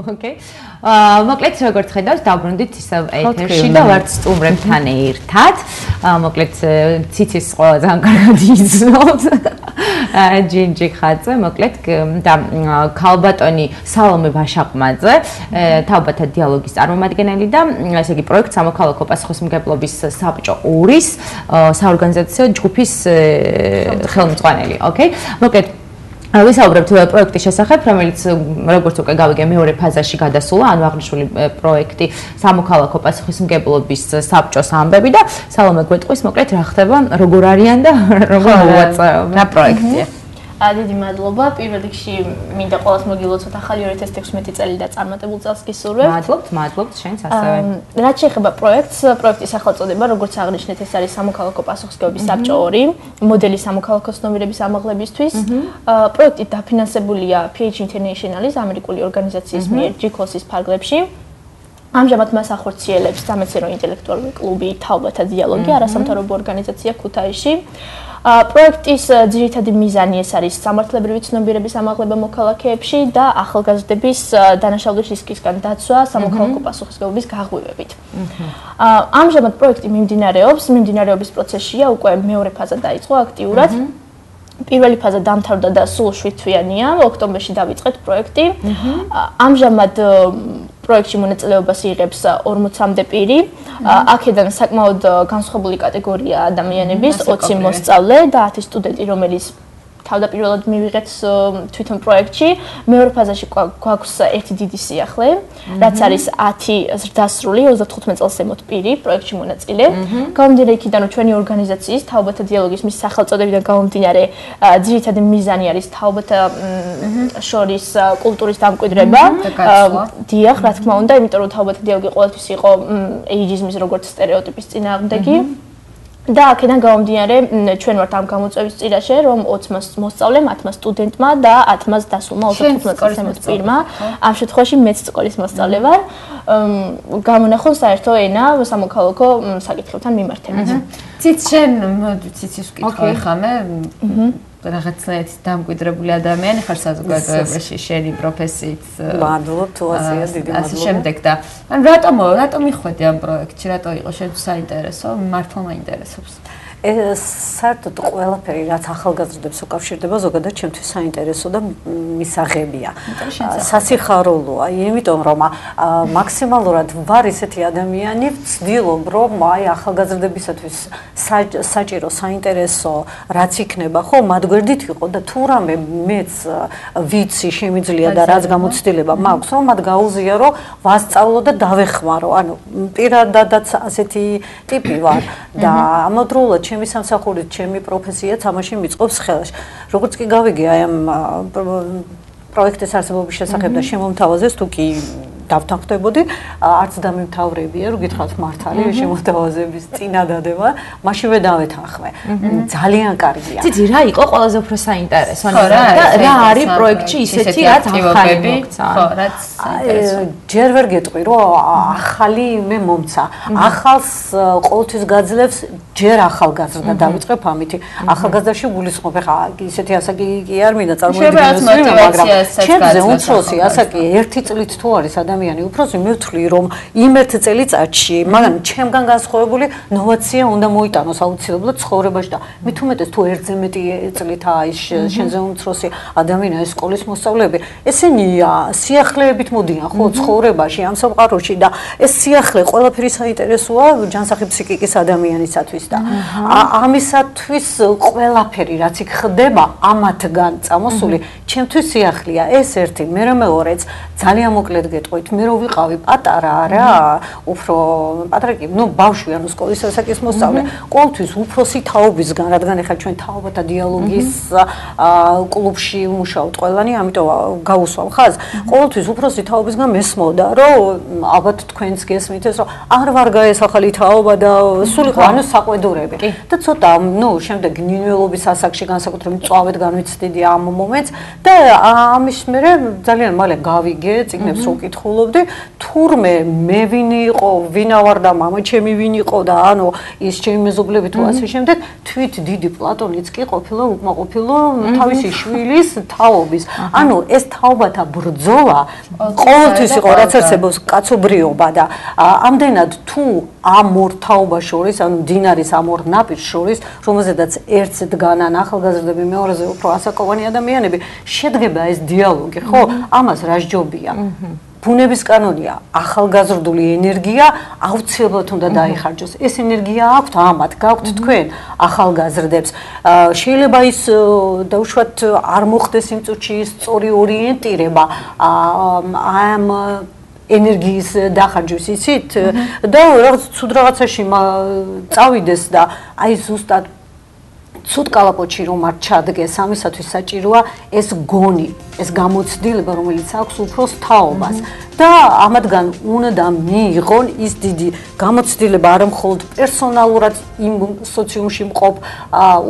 ოკეი. აა მოკლედ როგორც ხედავთ, დაბრუნდით ისევ ეთერში და ვართ სტუმრებთან ერთად. აა მოკლედ ციცის ყველა ძალიან კარგად იზნოთ. აა ჯინჯი ხაძე, მოკლედ და ქალბატონი სალომე ვაშაყმაძე, თავბათა დიალოგის წარმომადგენელი და ესე იგი პროექტ სამოქალაქო პასუხისმგებლობის საბჭო 2-ის საორგანიზაციო ჯგუფის ხელმძღვანელი. ოკეი. მოკლედ ვისაუბრებთ პროექტის შესახებ, რომელიც როგორც უკვე გავიგე მეორე ფაზაში გადასულა, ანუ აღნიშნული პროექტი სამოქალაქო პასუხისმგებლობის საბჭოს ამბები და სალომე გვეტყვის მოკლედ რა ხდება, როგორ არიან და როგორ მოვაწეობენ რა პროექტია. დიდი მადლობა. პირველ რიგში მინდა ყოველს მოგილოცოთ ახალი 2016 წელი და წარმატებულ წელს გისურვებთ. მადლობთ, მადლობთ შენც ასევე. რაც შეეხება პროექტს, პროექტის სახელწოდება, როგორც აღნიშნეთ, ეს არის სამოქალაქო პასუხისმგებლობის საბჭო 2, მოდელი სამოქალაქო ცნობიერების ამაღლებისთვის. პროექტი დაფინანსებულია PH International-ის ამერიკული ორგანიზაციის მიერ GCOS-ის ფარგლებში. ამჟამად მას ახორციელებს სამეცნიერო ინტელექტუალური კლუბი თაობათა დიალოგი, არასამთავრობო ორგანიზაცია ქუთაისში. პროექტის ძირითადი მიზანი ეს არის სამართლებრივი ცნობიერების ამაღლება მოქალაქეებში და ახალგაზრდების დანაშაულის რისკისგან დაცვა სამოქალაქო პასუხისმგებლობის გაღვივებით. ამჟამად პროექტი მიმდინარეობს, მიმდინარეობის პროცესია, უკვე მეორე ფაზა დაიწყო აქტიურად. პირველი ფაზა დამთავრდა და სულ 7 თვიანია, ოქტომბერში დავიწყეთ პროექტი. ამჟამად პროექტში მონაწილეობას იღებს 40-მდე პირი. აქედან საკმაოდ განსხვავებული კატეგორია ადამიანების, 20 მოსწავლე და 10 სტუდენტი, რომელიც თავდაპირველად მივიღეთ თვითონ პროექტში. მეორე ფაზაში გვაქვს ერთი დიდი სიახლე, რაც არის 10 ზრდასრული 35 წელს ემოთ პირი პროექტში მონაწილე. გამომდინარე იქიდან, რომ ჩვენი ორგანიზაციის თაობათა დიალოგის მის სახელწოდებიდან გამომდინარე, ძირითადი მიზანი არის თაობათა შორის კულტურის დამკვიდრება. დიახ, რა თქმა უნდა, იმიტომ რომ თაობათა დიალოგი ყოველთვის იყო ეიჯიზმის როგორც სტერეოტიპის წინააღმდეგი. და აქედან გამომდინარე ჩვენ ვართ ამ გამოწვევის წინაშე რომ 20 მოსწავლემ 10 სტუდენტმა და 10 დასულმა 35 პირმა. ამ შემთხვევაში მეც სკოლის მოსწავლე ვარ. გამონახონ საერთო ენა სამოქალაქო საკითხებთან მიმართებით ციც შენ ციცის ვკითხო ხამე რაღაცნაირად დამკვიდრებული ადამიანი ხარ საზოგადოებაში შენი პროფესიით მადლობ თუ ასეა დიდი მადლობა. ასე შემდეგ და ან რატომ რატომ იხვედი ამ პროექტში რატო იყო? შენ საინტერესო? მართლა მაინტერესებს. ეს საერთოდ ყველაფერი რაც ახალგაზრდებს უკავშირდება ზოგადად ჩემთვის საინტერესო და მისაღებია. სასიხარულოა, იმიტომ რომ მაქსიმალურად ვარ ისეთი ადამიანი, ვცდილობ რომ აი ახალგაზრდებისათვის საჭირო საინტერესო რაც იქნება, ხო, მათ გვერდით იყო და თუ რამე მეც ვიცი შემიძლია და რაც გამოცდილება მაქვს, რომ მათ გაუზიარო, ვასწავლო და დავეხმარო. ანუ პირადადაც ასეთი ტიპი ვარ. და ამავდროულად ჩემი სამსახური, ჩემი პროფესია თამაში მიწყობს ხელში. როგორც კი გავიგე აი ამ პროექტის არსებობის შესახებ და შემომთავაზეს თუ კი დავთანხმდებოდი, არც დამემთავრებია, რომ გითხრათ მართალი შემოთავაზების წინადადება, მაშინვე დავეთანხმე. ძალიან კარგია. ციცი რა იყო ყველაზე უფრო საინტერესო და რა არის პროექტში ისეთი რაც ახალი მოგცა? ხო, რაც საინტერესო. ჯერ ვერ გეტყვი, რომ ახალი მე მომცა. ახალს ყოველთვის გაძლევს ჯერ ახალგაზრდა დავიწყებ ამითი. ახალგაზრდაში გულისხმობ, ხა ისეთი ასაკი კი არ მინდა წარმოვიდგინოს, მაგრამ ჩემზე უმცროსი ასაკი ერთი წლით თუ არის ადამიანი ადამიანი უფროსი მივთვლი რომ იმ ერთ წელიწადში მაგრამ ჩემგან განსხვავებული ნოვაცია უნდა მოიტანოს აუცილებლად ცხოვრებაში და მით უმეტეს თუ ერთზე მეტი წლითაა ის შენზე უმცროსი ადამიანი ეს სკოლის მოსწავლეები ესენი სიახლეებით მოდიან ხო ცხოვრებაში ამ სამყაროში და ეს სიახლე ყველაფერი საინტერესოა ჯანსაღი ფსიქიკის ადამიანისათვის და ამისათვის ყველაფერი რაც იქ ხდება ამათგან წამოსული ჩემთვის სიახლეა ეს ერთი მე მეორეც ძალიან მოკლედ გეტყვით მე რო ვიყავი პატარა რა უფრო პატარა კი ნუ ბავშვი ანუ სკოლის ასაკის მოსწავლე ყოველთვის უფროსი თაობისგან რადგან ეხლა ჩვენ თაობათა დიალოგის კლუბში ვმუშაობთ ყველანი ამიტომ გავუსვამ ხაზ. ყოველთვის უფროსი თაობისგან მესმოდა რომ ალბათ თქვენს გესმით ეს რომ არ ვარ გაესახალი თაობა და სულ იყო ანუ საყვედურები. და ცოტა ნუ შემდეგ ნინველობის ასაკში განსაკუთრებით წავედ განვიცდიდი ამ მომენტს და ამის მერე ძალიან მალე გავიგე ციგნებს რო ვკითხო ვისაუბრობდი, თურმე მე ვინ იყო, ვინა ვარ და მამა ჩემი ვინ იყო და ანუ ის ჩემი მეზობლები თუ ასე შემდეგ, თვით დიდი პლატონიც კი ყოფილა უკმაყოფილო თავისი შვილის თაობის. ანუ ეს თაობათა ბრძოლა ყოველთვის იყო რაც არსებობს კაცობრიობა და ამდენად თუ ამ ორ თაობას შორის, ანუ დინარის ამ ორ ნაპირს შორის, რომელზედაც ერთს დგანან ახალგაზრდები, მეორეზე უფრო ასაკოვანი ადამიანები, შედგება ეს დიალოგი, ხო? ამას რა სჯობია? აჰა ბუნების კანონია, ახალგაზრდული ენერგია აუცილებლად უნდა დაიხარჯოს. ეს ენერგია აქვთ ამათ, გაქვთ თქვენ ახალგაზრდებს. შეიძლება ის დაუშვათ არ მოხდეს იმ წუთში სწორი ორიენტირება ამ ენერგიის დახარჯვის იცით და რაღაც ცუდ რაღაცაში წავიდეს და აი ზუსტად ცუდ კალაპოტში რომ არ ჩადგეს ამისათვის საჭიროა ეს გონი ეს გამოცდილება რომელიც აქვს უფროს თაობას და ამათგან უნდა მიიღონ ის დიდი გამოცდილება არა მხოლოდ პერსონალურად იმ სოციუმში მყოფ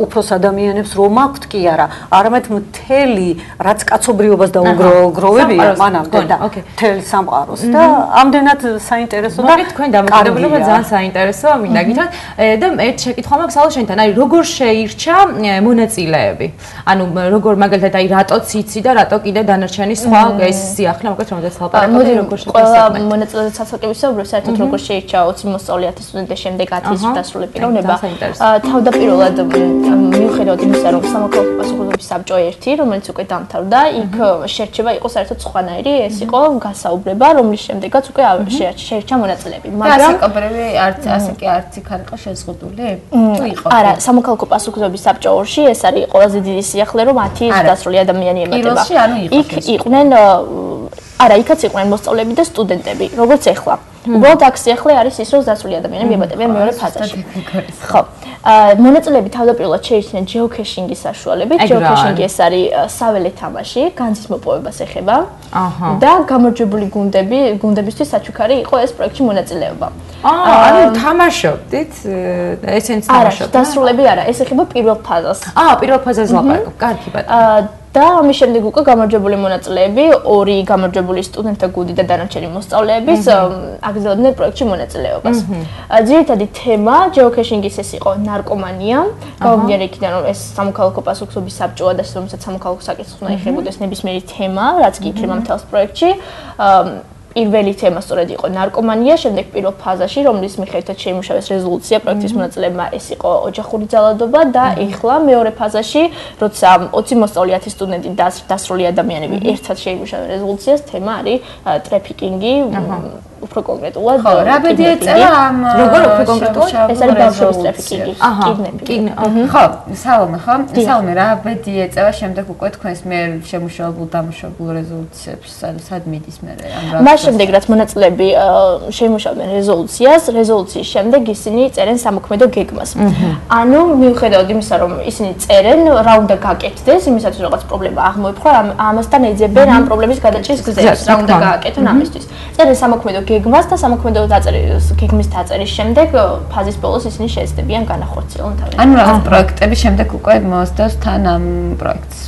უფროს ადამიანებს რომ აქვთ კი არა. არამედ მთელი რაც კაცობრიობას დაუგროვებია მანამდე და მთელ სამყაროს. და ამდენად საინტერესო და თქვენ დამოკიდებულება ძალიან საინტერესოა მინდა გითხრათ და ერთ შეკითხვა მაქვს ალ შენთან აი როგორ შეირჩა მონაწილეები? ანუ როგორ მაგალითად აი რატოც იცი და რატო კიდე დანარჩენი სხვა ეს სიახლე მაგათ რომელსაც ლაპარაკობ როგორ შეიძლება მონაწილეთა სასაკებისა უბრალოდ საერთოდ როგორ შეირჩა 20 მოსწავლე 1000 სტუდენტის შემდეგ 1000 დასრულებული პიროვნება თავდაპირველად მიუხედავად იმისა რომ სამოქალაქო პასუხისმგებლობის საბჭო ერთი რომელიც უკვე დამთავრდა იქ შერჩება იყო საერთოდ სხვანაირი ეს იყო გასაუბრება რომლის შემდეგაც უკვე შეირჩა მონაწილეები მაგრამ ასაკობრივი არც ასე კი არც იქ არ იყო შეზღუდული თუ იყო არა სამოქალაქო პასუხისმგებლობის საბჭო ორში ეს არის ყველაზე დიდი სიახლე რომ 10 დასრული ადამიანი ემატება. იქ იყვნენ არა, იქაც იყვნენ მოსწავლეები და სტუდენტები, როგორც ეხლა. უბრალოდ აქ სიახლე არის ის, რომ დასული ადამიანები ემატებიან მეორე ფაზაში. ხო. აა მონაწილეები თავდაპირველად შეირჩნენ ჯეოკეშინგის საშუალებით. ჯეოკეშინგი ეს არის საველე თამაში, განძის მოპოვებას ეხება. აჰა. და გამარჯვებული გუნდები, გუნდებისთვის საჩუქარი იყო ეს პროექტში მონაწილეობა. აა, ანუ თამაშობდით, ესენც თამაშობდნენ. არა, დასრულები არა, ეს ეხება პირველ ფაზას. აა, პირველ ფაზაზე ლაპარაკობ. კარგი ბატონო. აა და ამის შემდეგ უკვე გამარჯვებული მონაწილეები, ორი გამარჯვებული სტუდენტთა გუნდი და დანარჩენი მოსწავლეების აგრძელებდნენ პროექტში მონაწილეობას. ძირითადი თემა ჯეოკეშინგის ეს იყო ნარკომანია. გამომდინარე იქიდან რომ ეს სამოქალაქო პასუხისმგებლობის საბჭოა და რომელსაც სამოქალაქო საკითხს უნდა ეხებოდეს ნებისმიერი თემა, რაც კი იქნება მთელს პროექტში. პირველი თემა სწორედ იყო ნარკომანია, შემდეგ პირველ ფაზაში, რომლის მიხედვითაც შეიმუშავეს რეზოლუცია პროექტის მონაწილეებმა, ეს იყო ოჯახური ძალადობა და ეხლა მეორე ფაზაში, როცა 20 მოსწავლე 10 სტუდენტი დასრული ადამიანები ერთად შეიმუშავეს რეზოლუციას, თემა არის ტრაფიკინგი. უფრო კონკრეტულად ხო რა ბედი ეწევა ამ როგორ უფრო კონკრეტულად ეს არის ბავშვების ტრაფიკინგი კიდნეპინგი ხო სალომე ხო? სალომე რა ბედი ეწევა შემდეგ უკვე თქვენს მე შემუშავებულ დამუშავებულ რეზოლუციებს სად მიდის მე ამ რა მას შემდეგ რაც მონაწილეები შემუშავდნენ რეზოლუციას რეზოლუციის შემდეგ ისინი წერენ სამოქმედო გეგმას. ანუ მიუხედავად იმისა რომ ისინი წერენ რა უნდა გაკეთდეს იმისათვის რაღაც პრობლემა აღმოიფხვა ამასთან ეძებენ ამ პრობლემის გადაჭრის გზებს რა უნდა გააკეთონ ამისთვის. წერენ სამოქმედო გეგმას და სამოქმედო დაწერის გეგმის დაწერის შემდეგ ფაზის ბოლოს ისინი შეეცდებიან განახორციელონ თავიანთი. ანუ რაღაც პროექტების შემდეგ უკვე მოსდევს თან ამ პროექტს.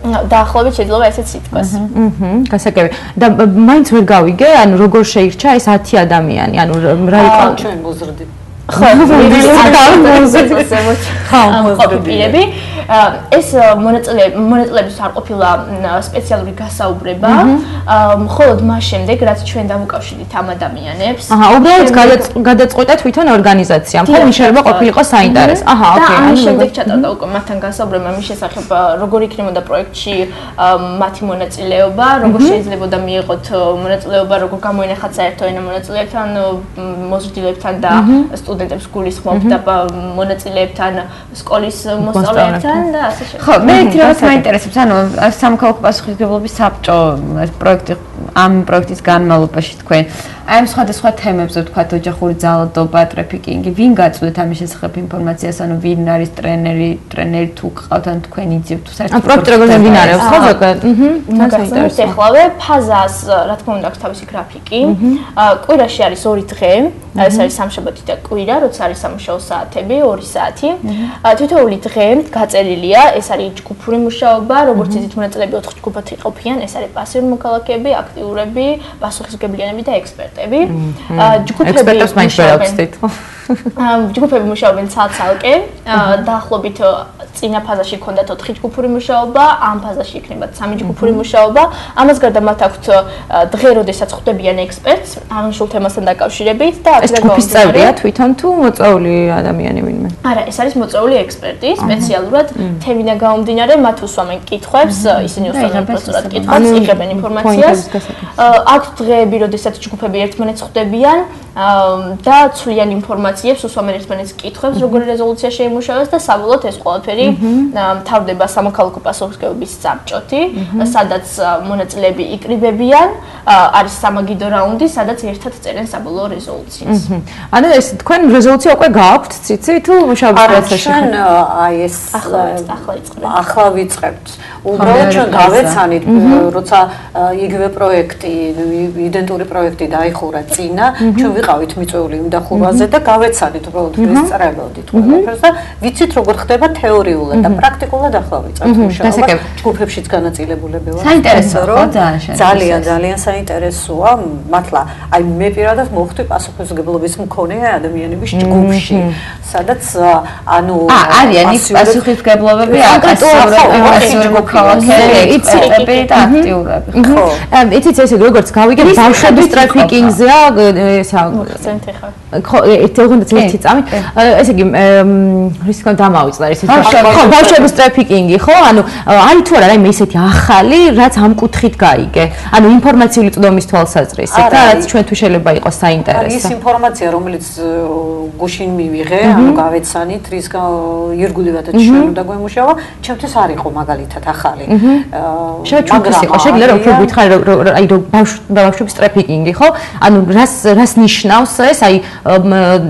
დაახლოებით შეიძლება ესეც ითქვას. აჰა, გასაგები. და მაინც ვერ გავიგე, ანუ როგორ შეირჩა ეს 10 ადამიანი, ანუ რა იყო ჩვენ მოზრდით. ხო, მოზრდით. ხო, მოზრდით. ეს მონაწილე მონაწილეების არ ყოფილა სპეციალური გასაუბრება. მხოლოდ მას შემდეგ რაც ჩვენ დამოკავშირდით ამ ადამიანებს. აჰა უბრალოდ გადაწყვეტა თვითონ ორგანიზაციამ. ხო მიშერება ყოფილიყო საინტერესო. აჰა ოკეი ანუ შემდეგ ჩატარდა უკვე მათთან გასაუბრება მის შესახებ როგორ იქნებოდა პროექტში მათი მონაწილეობა როგორ შეიძლებოდა მიიღოთ მონაწილეობა როგორ გამოინახათ საერთო ენა მონაწილეებთან მოზრდილებთან და სტუდენტებს გულისხმობ და მონაწილეებთან სკოლის მოსწავლეებთან და და ასე შემდეგ. ხო, მე ერთი რაღაც მაინტერესებს, ანუ სამოქალაქო პასუხისმგებლობის საბჭო ეს პროექტი ამ პროექტის განმავლობაში თქვენ აი ამ სხვადასხვა თემებზე თქვა ოჯახური ძალადობა, ტრაფიკინგი, ვინ გაწვდეთ ამის შესახებ ინფორმაციას, ანუ ვინ არის ტრენერი, ტრენერი თუ ყავთ ან თქვენ იძლევთ თუ საერთოდ პროექტი როგორ მიმდინარეობს, ხო ზოგადად? აჰა. მაგას ეხლავე ფაზას, რა თქმა უნდა, აქვს თავისი გრაფიკი. კვირაში არის 2 დღე, ეს არის სამშაბათი და კვირა, როცა არის სამუშაო საათები, 2 საათი. თითოეული დღე გაწერილია, ეს არის ჯგუფური მუშაობა, როგორც იზით მონაწილეები 4 ჯგუფად იყოფიან, ეს არის პასიური მოქალაქეები, აქტივ აქტიურები, პასუხისგებლიანები და ექსპერტები. ჯგუფები ექსპერტებს მაინც ვერ აუცდით. ჯგუფები მუშაობენ ცალ-ცალკე, დაახლოებით წინა ფაზაში ქონდათ 4 ჯგუფური მუშაობა, ამ ფაზაში იქნება 3 ჯგუფური მუშაობა. ამას გარდა მათ აქვთ დღე, როდესაც ხვდებიან ექსპერტს აღნიშნულ თემასთან დაკავშირებით და აქ ჯგუფის წევრია თვითონ თუ მოწვეული ადამიანი ვინმე? არა, ეს არის მოწვეული ექსპერტი, სპეციალურად თემიდან გამომდინარე, მათ უსვამენ კითხვებს, ისინი უსვამენ პროცესად კითხვებს, იღებენ ინფორმაციას. აქვთ დღეები, როდესაც ჯგუფები ერთმანეთს ხვდებიან და ცვლიან ინფორმაციებს, უსვამენ ერთმანეთს კითხვებს, როგორი რეზოლუცია შეიმუშავეს და საბოლოოდ ეს ყველაფერი თავდება სამოქალაქო პასუხისგებლობის საბჭოთი, სადაც მონაწილეები იკრიბებიან, არის სამაგიდო რაუნდი, სადაც ერთად წერენ საბოლოო რეზოლუციას. ანუ ეს თქვენ რეზოლუცია უკვე გააქვთ, ციცი თუ მუშაობთ პროცესში? ჩვენ აი ეს ახლა ახლა ვიწყებთ. ახლა ვიწყებთ. უბრალოდ ჩვენ გავეცანით, როცა იგივე პროექტი, იდენტური პროექტი დაიხურა წინა, ჩვენ ვიყავით მიწვეული იმ დახურვაზე და გავეცანით უბრალოდ ვისწრებოდით ყველაფერს და ვიცით როგორ ხდება თეორიულად და პრაქტიკულად ახლა ვიწყებთ მუშაობა ჯგუფებშიც განაწილებულები ვართ საინტერესოა ხო ძალიან ძალიან ძალიან საინტერესოა. მართლა აი მე პირადად მოხდი პასუხისგებლობის მქონე ადამიანების ჯგუფში. სადაც ანუ არიან ის პასუხისგებლობები აკაცობრები მოქალაქეები იცით და აქტიურები ხო? იცით ესე როგორც გავიგე ბავშვების ტრაფიკინგზეა ესა ხსენთ ახლა ხო ერთი ოღონდ ერთი წამი. ესე იგი რისკონ დამავიწყდა ეს ხო ბავშვების ტრაფიკინგი ხო? ანუ არის თუ არა რაიმე ისეთი ახალი რაც ამ კუთხით გაიგე? ანუ ინფორმაციული წვდომის თვალსაზრისით და რაც ჩვენ თუ შეიძლება იყოს საინტერესო. ის ინფორმაცია რომელიც გუშინ მივიღე ანუ გავეცანით რის ირგულივად ჩვენ უნდა გვემუშავა. ჩემთვის არ იყო მაგალითად ახალი. მაგრამ იყო. შეიძლება რომ უფრო გითხარი აი რომ ბავშვების ტრაფიკინგი ხო? ანუ რას რას ნიშნავს ეს? აი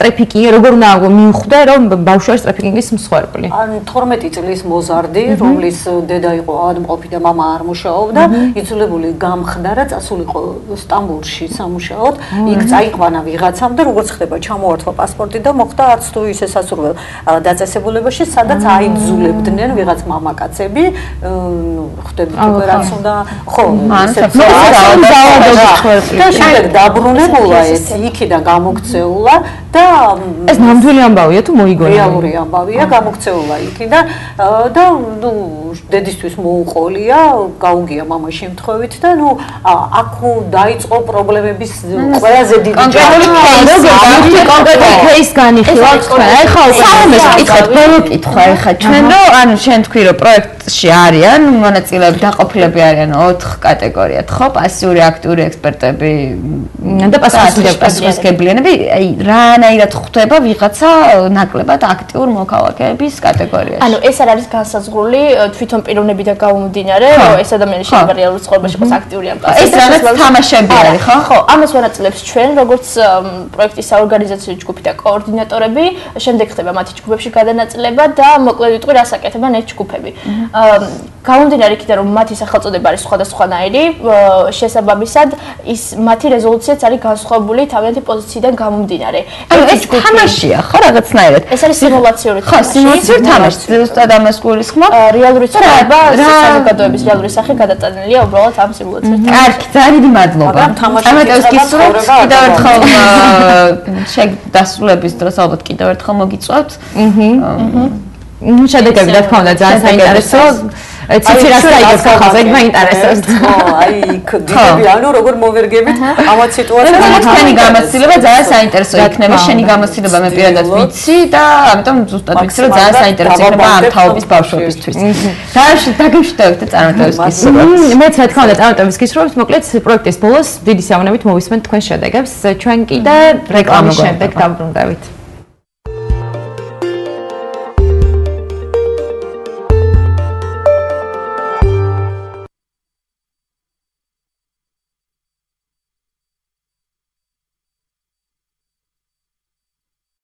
ტრაფიკინგი როგორ უნდა მიხვდე რომ ბავშვებს ტრაფიკინგის მსხვერპლი ან 12 წლის მოზარდი რომლის დედა იყო ავადმყოფი და мама არ მუშაობდა იწლებული გამხდარა წასულიყო სტამბოლში სამუშაოდ იქ წაიყვანა ვიღაცამ და როგორც ხდება ჩამოართვა პასპორტი და მოხდა არც თუ ისე სასურველ დაწესებულებაში სადაც აიძულებდნენ ვიღაც მამაკაცები ნუ ხდებით უკვე რაც უნდა ხო ისე და შემდეგ დაბრუნებულა ეს იქიდან გამოგცეულა და და ეს ნამდვილი ამბავია თუ მოიგონა? რეალური ამბავია, გამოქცეულა იქიდან და ნუ დედისთვის მოუყოლია, გაუგია მამა შემთხვევით და ნუ აქ დაიწყო პრობლემების ყველაზე დიდი კონკრეტული კონკრეტული кейს განიხილა თქვენ. ეხლა საერთოდ ეკითხეთ, ბოლო კითხვა ეხლა. ჩვენ რო ანუ შენ თქვი რომ პროექტში არიან მონაწილეები დაყოფილები არიან 4 კატეგორიად, ხო? პასიური, აქტიური ექსპერტები და პასუხისმგებლები, პასუხისმგებლები, აი რა რანაირად ხვდება ვიღაცა ნაკლებად აქტიურ მოქალაქეების კატეგორიაში. ანუ ეს არ არის განსაზღვრული თვითონ პიროვნებიდან გამომდინარე, რომ ეს ადამიანი შეიძლება რეალურ ცხოვრებაში იყოს აქტიური ამ ეს რაღაც თამაშები არის, ხო? ხო, ამას ვანაწილებს ჩვენ, როგორც პროექტის საორგანიზაციო ჯგუფი და კოორდინატორები, შემდეგ ხდება მათი ჯგუფებში გადანაწილება და მოკლედ ვიტყვი რა საკეთებენ ეს ჯგუფები. გამომდინარე იქიდან რომ მათი სახელწოდება არის სხვადასხვანაირი, შესაბამისად ის მათი რეზოლუციაც არის განსხვავებული თავიანთი პოზიციიდან გამომდინარე. ანუ ეს თამაშია, ხო, რაღაცნაირად. ეს არის სიმულაციური თამაში. ხო, სიმულაციური თამაში. ზუსტად ამას გულისხმობ. რეალური ცხოვრება, საზოგადოების რეალური სახე გადატანილია უბრალოდ ამ სიმულაციურ თამაშში. კარგი, ძალიან დიდი მადლობა. ამიტომ გისურვებთ კიდევ ერთხელ შეგდასრულების დროს ალბათ კიდევ ერთხელ მოგიწვევთ. აჰა. ნუ შედეგები რა თქმა უნდა ძალიან საინტერესოა. ციცი რა საერთოდ ხალხზე მაინტერესებს. ხო, აი, დიდები, ანუ როგორ მოვერგებით ამათ სიტუაციას. თქვენი გამოცდილება ძალიან საინტერესო იქნება, შენი გამოცდილება მე პირადად ვიცი და ამიტომ ზუსტად ვიცი, რომ ძალიან საინტერესო იქნება ამ თაობის ბავშვებისთვის. დააში დაგეშტევთ წარმატების გისურვებთ. მეც რა თქმა უნდა წარმატების გისურვებთ, მოკლედ პროექტის ბოლოს დიდი სიამოვნებით მოვისმენთ თქვენ შედეგებს. ჩვენ კიდე რეკლამის შემდეგ დავბრუნდებით.